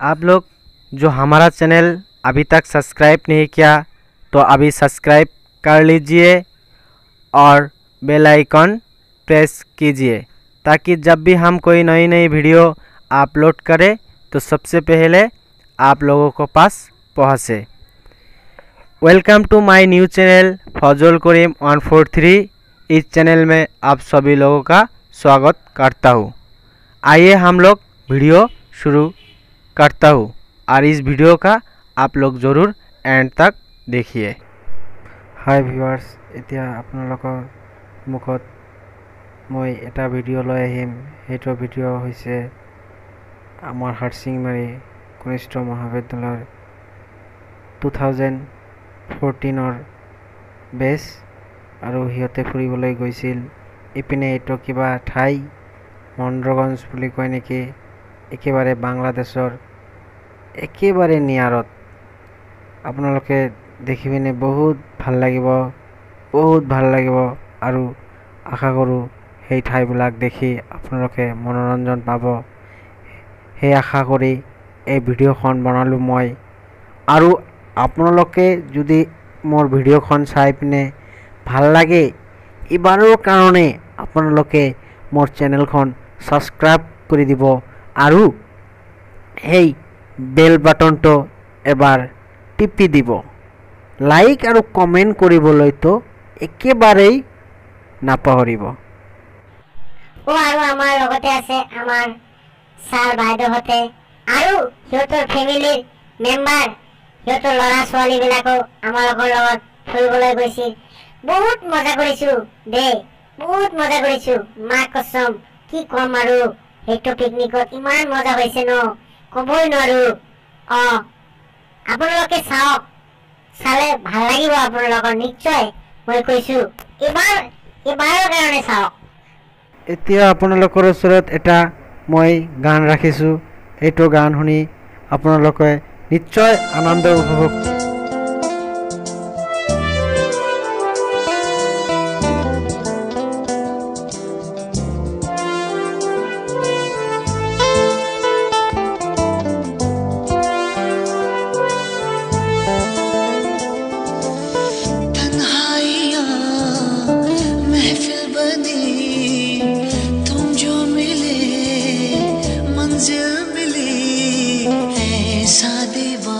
आप लोग जो हमारा चैनल अभी तक सब्सक्राइब नहीं किया तो अभी सब्सक्राइब कर लीजिए और बेल आइकन प्रेस कीजिए, ताकि जब भी हम कोई नई नई वीडियो अपलोड करें तो सबसे पहले आप लोगों को पास पहुँचे। Welcome to my new channel Fazal Karim one four three. इस चैनल में आप सभी लोगों का स्वागत करता हूँ। आइए हम लोग वीडियो शुरू करता हूँ और इस वीडियो का आप लोग ज़रूर एंड तक देखिए হাই ভিউৱাৰ্ছ এতিয়া আপোনালোকৰ মুখত মই এটা ভিডিঅ' লৈ আহিম সেইটো ভিডিঅ' হৈছে আমাৰ হাৰচিংমাৰী কনিষ্ঠ মহাবিদ্যালয়ৰ টু থাউজেণ্ড ফৰ্টিনৰ বেচ আৰু সিহঁতে ফুৰিবলৈ গৈছিল ইপিনে এইটো কিবা ঠাই মন্দ্ৰগঞ্জ বুলি কয় নেকি একেবাৰে বাংলাদেশৰ একেবাৰে নিয়াৰত আপোনালোকে দেখি পিনে বহুত ভাল লাগিব বহুত ভাল লাগিব আৰু আশা কৰোঁ সেই ঠাইবিলাক দেখি আপোনালোকে মনোৰঞ্জন পাব। সেই আশা কৰি এই ভিডিঅ'খন বনালোঁ মই। আৰু আপোনালোকে যদি মোৰ ভিডিঅ'খন চাই পিনে ভাল লাগে এইবাৰৰ কাৰণে আপোনালোকে মোৰ চেনেলখন ছাবস্ক্ৰাইব কৰি দিব। আৰু সেই বেল বাটনটো এবাৰ টিপি দিব। লাইক আৰু কমেণ্ট কৰিবলৈতো একেবাৰেই নাপাহৰিব। আমাৰ আমাৰ সিহঁতৰ ল'ৰা ছোৱালীবিলাকো আমালোকৰ লগত ফুৰিবলৈ গৈছিল বহুত মজা কৰিছো বহুত মজা কৰিছো। মা কচম কি ক'ম আৰু। সেইটো পিকনিকত ইমান মজা হৈছে ন ক'বই নোৱাৰো অ আপোনালোকে চাওক চালে ভাল লাগিব আপোনালোকৰ নিশ্চয় মই কৈছো এইবাৰ এইবাৰৰ কাৰণে চাওক এতিয়া আপোনালোকৰ ওচৰত এটা মই গান ৰাখিছোঁ। এইটো গান শুনি আপোনালোকে নিশ্চয় আনন্দ উপভোগ ऐसा दीवा